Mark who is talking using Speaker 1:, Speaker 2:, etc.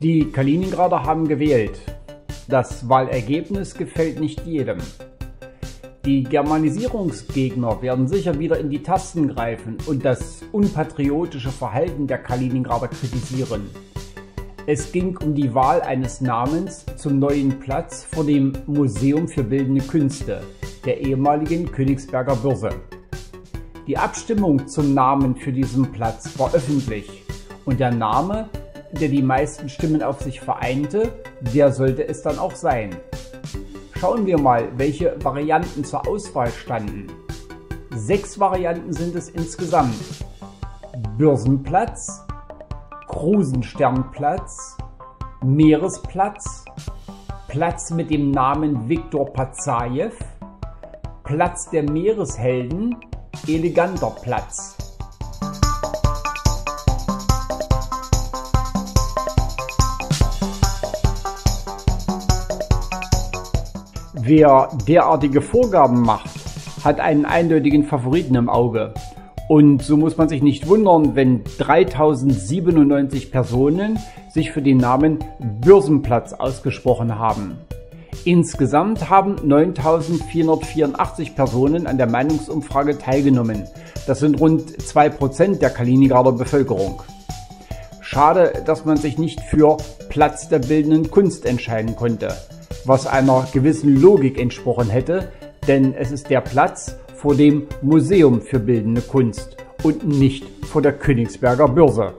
Speaker 1: Die Kaliningrader haben gewählt. Das Wahlergebnis gefällt nicht jedem. Die Germanisierungsgegner werden sicher wieder in die Tasten greifen und das unpatriotische Verhalten der Kaliningrader kritisieren. Es ging um die Wahl eines Namens zum neuen Platz vor dem Museum für Bildende Künste, der ehemaligen Königsberger Börse. Die Abstimmung zum Namen für diesen Platz war öffentlich und der Name der die meisten Stimmen auf sich vereinte, der sollte es dann auch sein. Schauen wir mal, welche Varianten zur Auswahl standen. Sechs Varianten sind es insgesamt. Börsenplatz, Krusensternplatz, Meeresplatz, Platz mit dem Namen Viktor Pazajew, Platz der Meereshelden, eleganter Platz. Wer derartige Vorgaben macht, hat einen eindeutigen Favoriten im Auge. Und so muss man sich nicht wundern, wenn 3097 Personen sich für den Namen Börsenplatz ausgesprochen haben. Insgesamt haben 9484 Personen an der Meinungsumfrage teilgenommen. Das sind rund 2% der Kaliningrader Bevölkerung. Schade, dass man sich nicht für Platz der bildenden Kunst entscheiden konnte was einer gewissen Logik entsprochen hätte, denn es ist der Platz vor dem Museum für Bildende Kunst und nicht vor der Königsberger Börse.